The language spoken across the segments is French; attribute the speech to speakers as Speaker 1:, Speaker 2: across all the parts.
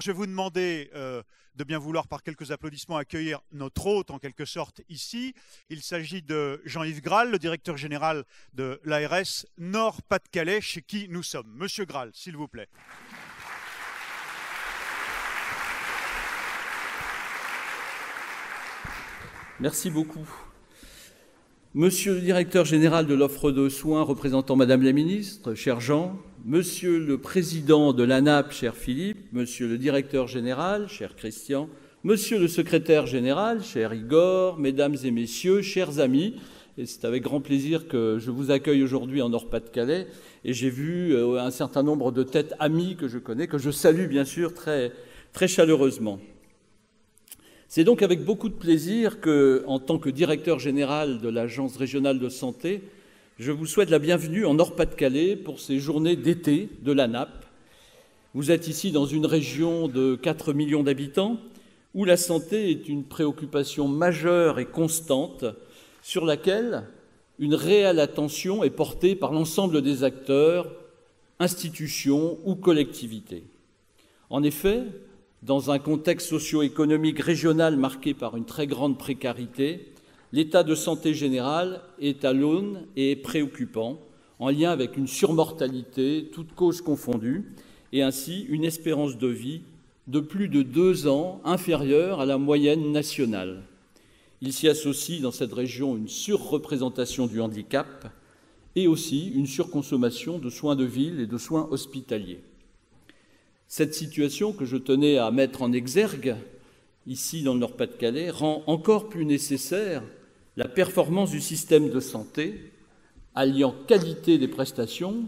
Speaker 1: Je vais vous demander euh, de bien vouloir, par quelques applaudissements, accueillir notre hôte, en quelque sorte, ici. Il s'agit de Jean-Yves Graal, le directeur général de l'ARS Nord-Pas-de-Calais, chez qui nous sommes. Monsieur Graal, s'il vous plaît.
Speaker 2: Merci beaucoup. Monsieur le directeur général de l'offre de soins représentant Madame la ministre, cher Jean, Monsieur le président de l'ANAP, cher Philippe, Monsieur le directeur général, cher Christian, Monsieur le secrétaire général, cher Igor, Mesdames et Messieurs, chers amis, et c'est avec grand plaisir que je vous accueille aujourd'hui en Nord-Pas-de-Calais, et j'ai vu euh, un certain nombre de têtes amies que je connais, que je salue bien sûr très, très chaleureusement. C'est donc avec beaucoup de plaisir que, en tant que directeur général de l'Agence régionale de santé, je vous souhaite la bienvenue en Nord-Pas-de-Calais pour ces journées d'été de la nappe. Vous êtes ici dans une région de 4 millions d'habitants où la santé est une préoccupation majeure et constante sur laquelle une réelle attention est portée par l'ensemble des acteurs, institutions ou collectivités. En effet, dans un contexte socio-économique régional marqué par une très grande précarité, l'état de santé général est à l'aune et est préoccupant, en lien avec une surmortalité, toutes causes confondues, et ainsi une espérance de vie de plus de deux ans inférieure à la moyenne nationale. Il s'y associe dans cette région une surreprésentation du handicap et aussi une surconsommation de soins de ville et de soins hospitaliers. Cette situation que je tenais à mettre en exergue ici dans le Nord-Pas-de-Calais rend encore plus nécessaire la performance du système de santé, alliant qualité des prestations,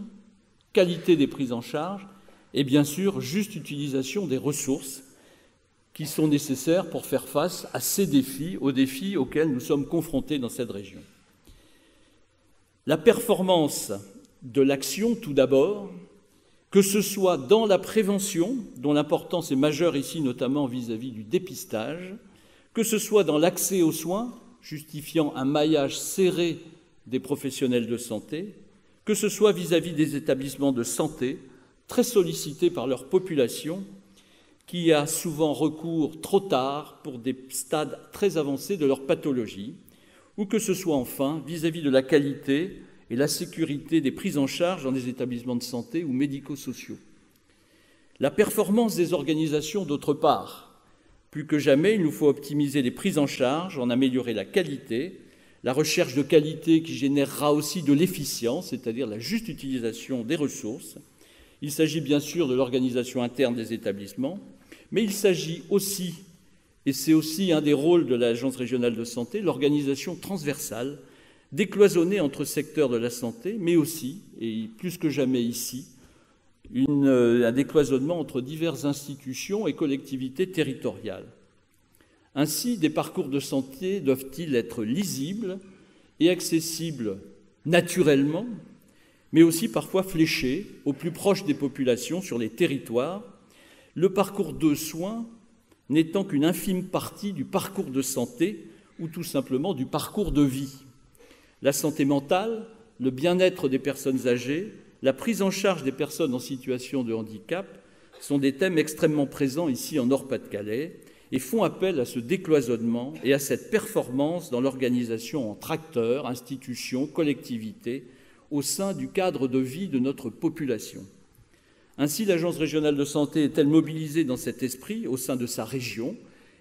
Speaker 2: qualité des prises en charge et bien sûr juste utilisation des ressources qui sont nécessaires pour faire face à ces défis, aux défis auxquels nous sommes confrontés dans cette région. La performance de l'action, tout d'abord, que ce soit dans la prévention, dont l'importance est majeure ici, notamment vis-à-vis du dépistage, que ce soit dans l'accès aux soins, justifiant un maillage serré des professionnels de santé, que ce soit vis-à-vis des établissements de santé, très sollicités par leur population, qui a souvent recours trop tard pour des stades très avancés de leur pathologie, ou que ce soit enfin vis-à-vis -vis de la qualité et la sécurité des prises en charge dans des établissements de santé ou médico-sociaux. La performance des organisations, d'autre part. Plus que jamais, il nous faut optimiser les prises en charge, en améliorer la qualité, la recherche de qualité qui générera aussi de l'efficience, c'est-à-dire la juste utilisation des ressources. Il s'agit bien sûr de l'organisation interne des établissements, mais il s'agit aussi, et c'est aussi un des rôles de l'Agence régionale de santé, l'organisation transversale décloisonner entre secteurs de la santé, mais aussi, et plus que jamais ici, euh, un décloisonnement entre diverses institutions et collectivités territoriales. Ainsi, des parcours de santé doivent-ils être lisibles et accessibles naturellement, mais aussi parfois fléchés au plus proche des populations sur les territoires, le parcours de soins n'étant qu'une infime partie du parcours de santé ou tout simplement du parcours de vie la santé mentale, le bien-être des personnes âgées, la prise en charge des personnes en situation de handicap sont des thèmes extrêmement présents ici en Nord-Pas-de-Calais et font appel à ce décloisonnement et à cette performance dans l'organisation entre acteurs, institutions, collectivités, au sein du cadre de vie de notre population. Ainsi, l'Agence régionale de santé est-elle mobilisée dans cet esprit au sein de sa région,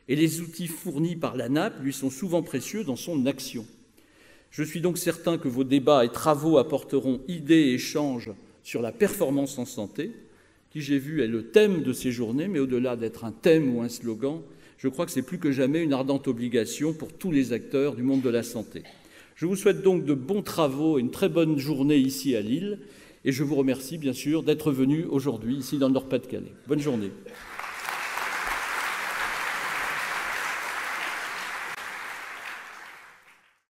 Speaker 2: et les outils fournis par la NAP lui sont souvent précieux dans son action. Je suis donc certain que vos débats et travaux apporteront idées et échanges sur la performance en santé, qui, j'ai vu, est le thème de ces journées, mais au-delà d'être un thème ou un slogan, je crois que c'est plus que jamais une ardente obligation pour tous les acteurs du monde de la santé. Je vous souhaite donc de bons travaux et une très bonne journée ici à Lille, et je vous remercie bien sûr d'être venu aujourd'hui ici dans le Nord-Pas-de-Calais. Bonne journée.